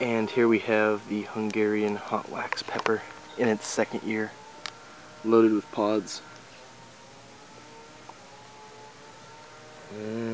And here we have the Hungarian hot wax pepper in its second year, loaded with pods. Mm.